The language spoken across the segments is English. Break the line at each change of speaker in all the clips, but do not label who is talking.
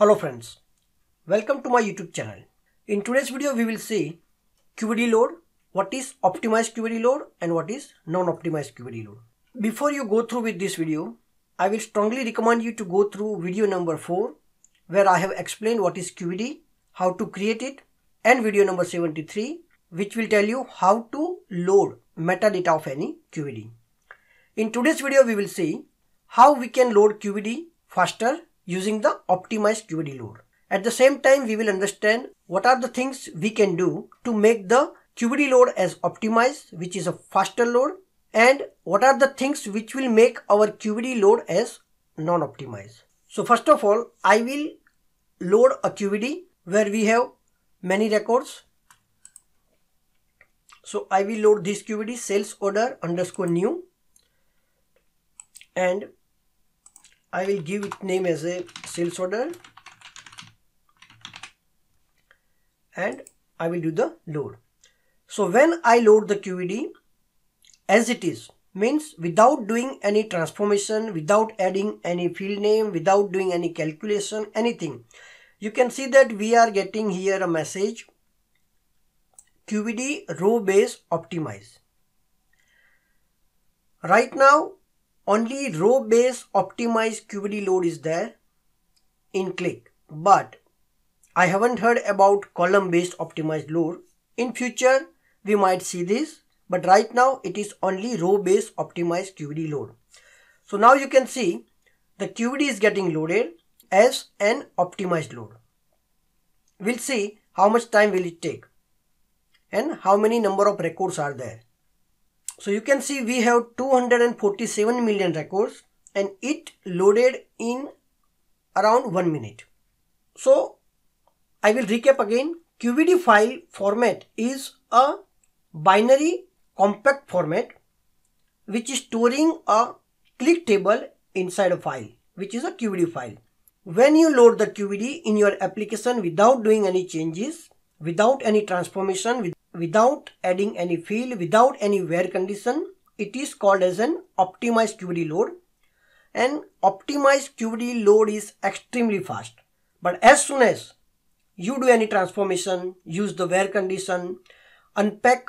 Hello friends, welcome to my YouTube channel. In today's video we will see QVD load, what is optimized QVD load and what is non-optimized QVD load. Before you go through with this video, I will strongly recommend you to go through video number 4 where I have explained what is QVD, how to create it and video number 73 which will tell you how to load metadata of any QVD. In today's video we will see how we can load QVD faster using the optimized QVD load. At the same time, we will understand what are the things we can do to make the QVD load as optimized, which is a faster load, and what are the things which will make our QVD load as non-optimized. So first of all, I will load a QVD where we have many records. So I will load this QVD sales order underscore new and I will give it name as a sales order and I will do the load. So when I load the QVD as it is means without doing any transformation, without adding any field name, without doing any calculation, anything. You can see that we are getting here a message QVD row base optimize. Right now only row based optimized QVD load is there in Qlik but I haven't heard about column based optimized load. In future we might see this but right now it is only row based optimized QVD load. So now you can see the QVD is getting loaded as an optimized load. We'll see how much time will it take and how many number of records are there. So you can see we have 247 million records and it loaded in around 1 minute. So I will recap again. QVD file format is a binary compact format which is storing a Qlik table inside a file which is a QVD file. When you load the QVD in your application without doing any changes, without any transformation, without adding any field, without any where condition, it is called as an optimized QVD load. And optimized QVD load is extremely fast. But as soon as you do any transformation, use the where condition, unpack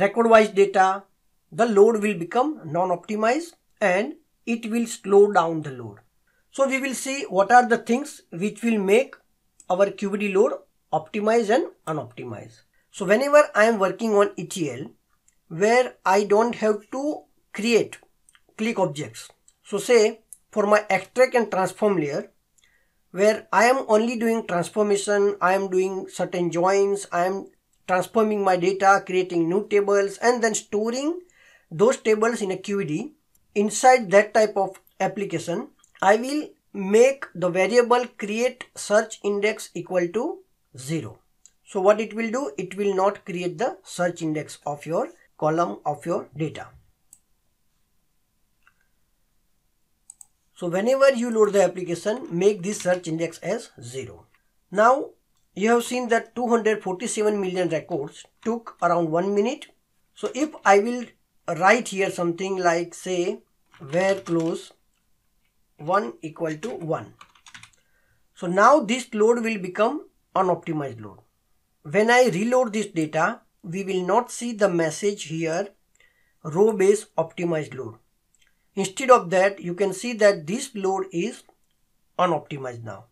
record wise data, the load will become non-optimized and it will slow down the load. So we will see what are the things which will make our QVD load optimized and unoptimized. So whenever I am working on ETL where I don't have to create Qlik objects. So say for my extract and transform layer where I am only doing transformation, I am doing certain joins, I am transforming my data, creating new tables and then storing those tables in a QVD. Inside that type of application, I will make the variable create search index equal to 0. So what it will do, it will not create the search index of your column of your data. So whenever you load the application, make this search index as 0. Now you have seen that 247 million records took around 1 minute. So if I will write here something like say where clause 1 equal to 1. So now this load will become unoptimized load. When I reload this data, we will not see the message here row base optimized load. Instead of that, you can see that this load is unoptimized now.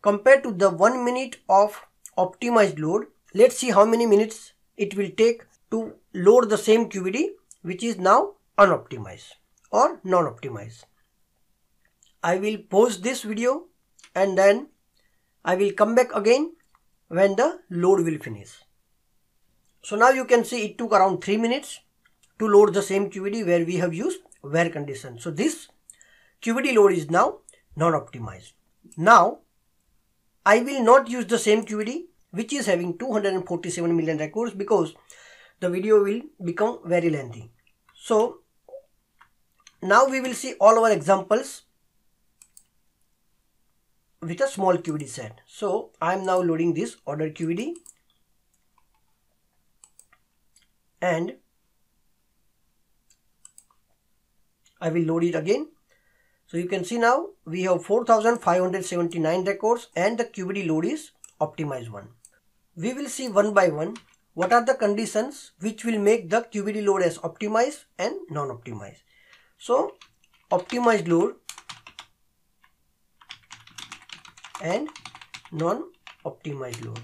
Compared to the one minute of optimized load, let's see how many minutes it will take to load the same QVD which is now unoptimized or non-optimized. I will pause this video and then I will come back again when the load will finish. So now you can see it took around 3 minutes to load the same QVD where we have used where condition. So this QVD load is now non-optimized. Now I will not use the same QVD which is having 247 million records because the video will become very lengthy. So now we will see all our examples with a small QVD set. So I am now loading this order QVD and I will load it again. So you can see now we have 4579 records and the QVD load is optimized one. We will see one by one what are the conditions which will make the QVD load as optimized and non-optimized. So optimized load and non-optimized load.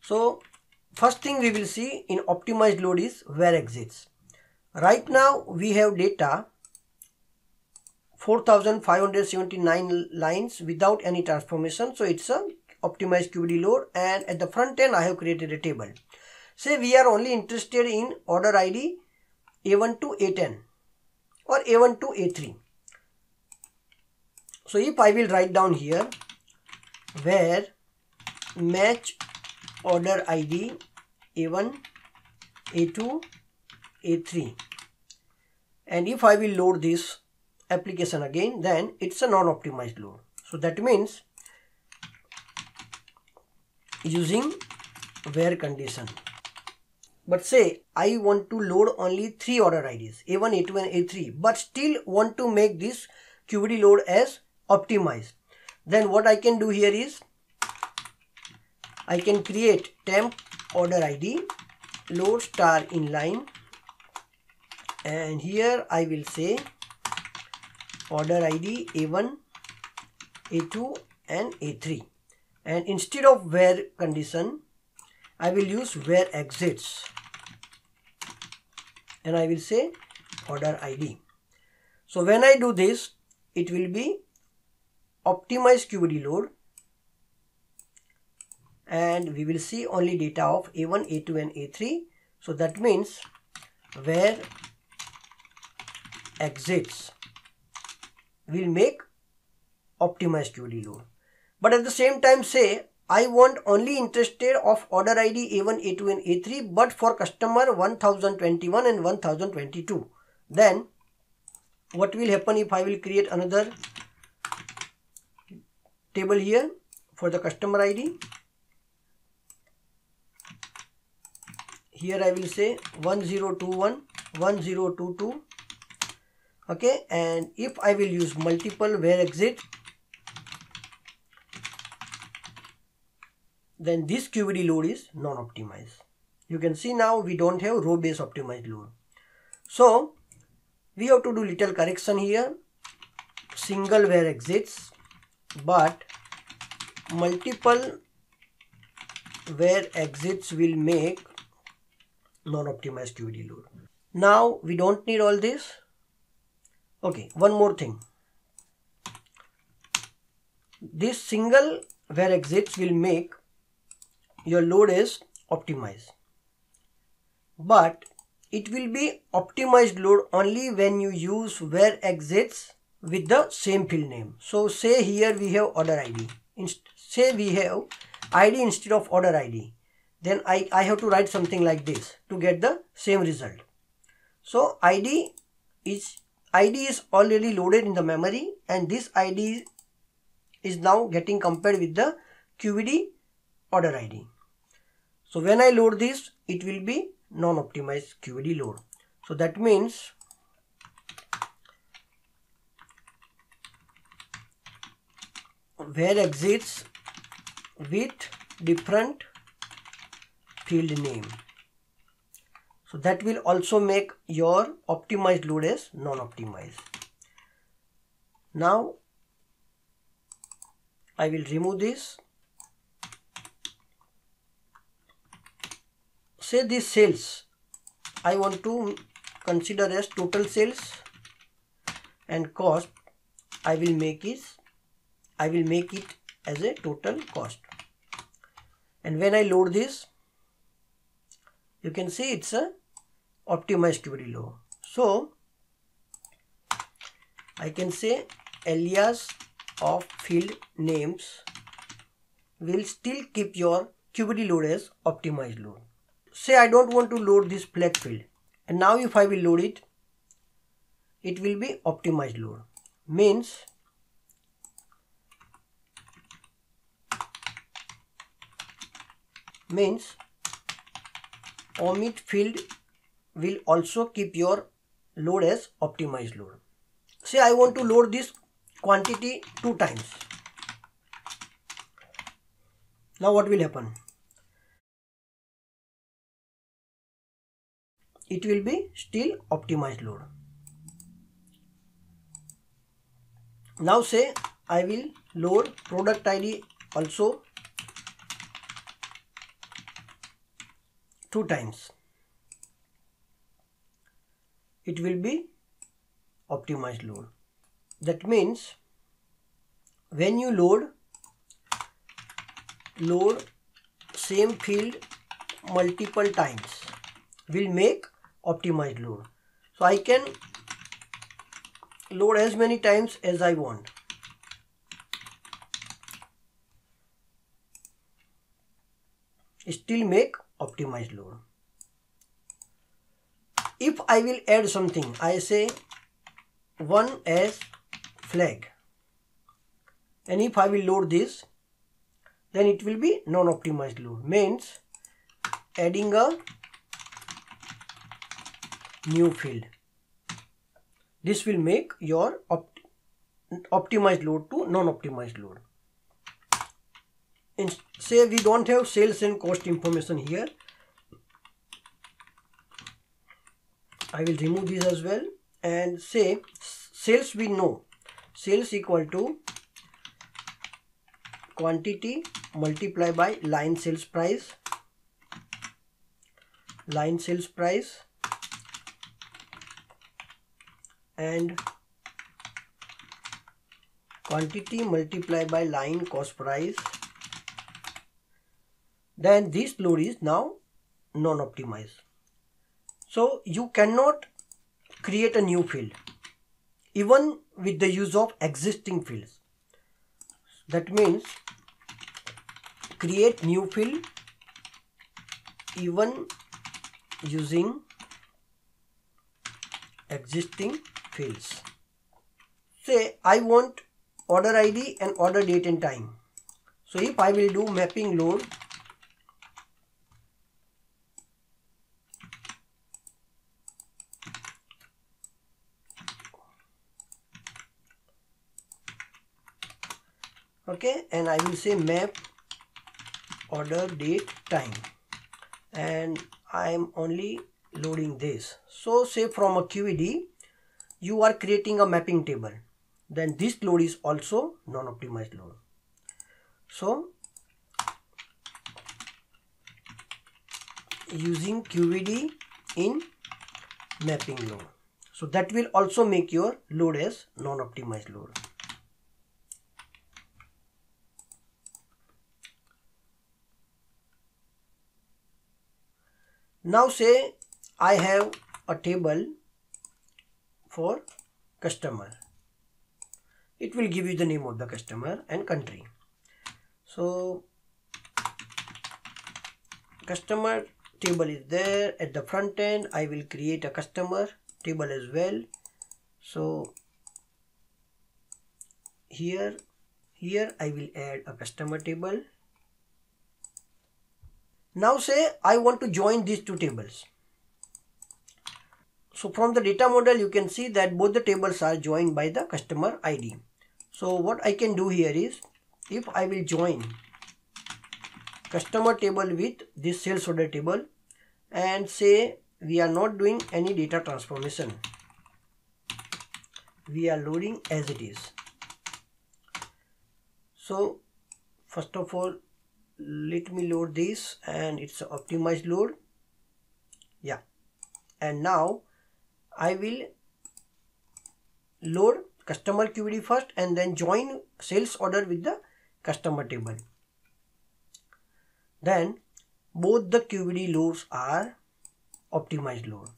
So first thing we will see in optimized load is where exists. Right now we have data 4579 lines without any transformation. So it's a optimized QVD load and at the front end I have created a table. Say we are only interested in order ID A1 to A10 or A1 to A3. So if I will write down here where match order ID A1, A2, A3 and if I will load this application again then it's a non-optimized load. So that means using where condition. But say I want to load only three order IDs A1, A2 and A3 but still want to make this QVD load as optimized. Then what I can do here is I can create temp order ID load star inline and here I will say order ID A1, A2 and A3 and instead of where condition I will use where exists and I will say order ID. So when I do this it will be optimized QVD load and we will see only data of A1, A2 and A3. So that means where exists will make optimized QVD load. But at the same time say I want only interested of order ID A1, A2 and A3 but for customer 1021 and 1022. Then what will happen if I will create another table here for the customer ID. Here I will say 1021, 1022 okay and if I will use multiple where exit then this QVD load is non-optimized. You can see now we don't have row based optimized load. So we have to do little correction here. Single where exists but multiple where exists will make non-optimized QVD load. Now we don't need all this. Okay, one more thing. This single where exists will make your load is optimized. But it will be optimized load only when you use where exists with the same field name. So say here we have order ID. say we have ID instead of order ID. Then I, I have to write something like this to get the same result. So ID is ID is already loaded in the memory and this ID is now getting compared with the QVD order ID. So when I load this, it will be non-optimized QVD load. So that means where exists with different field name. So that will also make your optimized load as non-optimized. Now I will remove this. Say these sales I want to consider as total sales and cost I will make it I will make it as a total cost. And when I load this you can see it's a optimized QVD load so I can say alias of field names will still keep your QVD load as optimized load. Say I don't want to load this flag field. And now if I will load it it will be optimized load. Means means omit field will also keep your load as optimized load. Say I want to load this quantity two times. Now what will happen? It will be still optimized load. Now say I will load product ID also two times. It will be optimized load. That means when you load load same field multiple times will make optimized load. So I can load as many times as I want. Still make optimized load. If I will add something I say one as flag. And if I will load this then it will be non-optimized load. Means adding a new field. This will make your opt optimized load to non-optimized load say we don't have sales and cost information here. I will remove this as well and say sales we know. Sales equal to quantity multiply by line sales price. Line sales price and quantity multiply by line cost price then this load is now non-optimized. So you cannot create a new field even with the use of existing fields. That means create new field even using existing fields. Say I want order ID and order date and time. So if I will do mapping load okay and I will say map order date time. And I am only loading this. So say from a QVD you are creating a mapping table. Then this load is also non-optimized load. So using QVD in mapping load. So that will also make your load as non-optimized load now say I have a table for customer. It will give you the name of the customer and country. So customer table is there at the front end. I will create a customer table as well. So here here I will add a customer table now say I want to join these two tables. So from the data model you can see that both the tables are joined by the customer ID. So what I can do here is if I will join customer table with this sales order table and say we are not doing any data transformation. We are loading as it is. So first of all let me load this and it's optimized load. Yeah. And now I will load customer QVD first and then join sales order with the customer table. Then both the QVD loads are optimized load.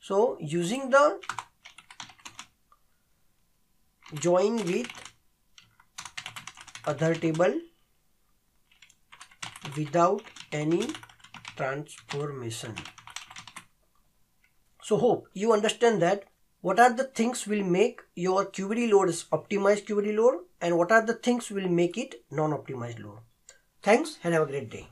So using the join with other table without any transformation. So hope you understand that what are the things will make your QVD load is optimized QVD load and what are the things will make it non-optimized load. Thanks and have a great day.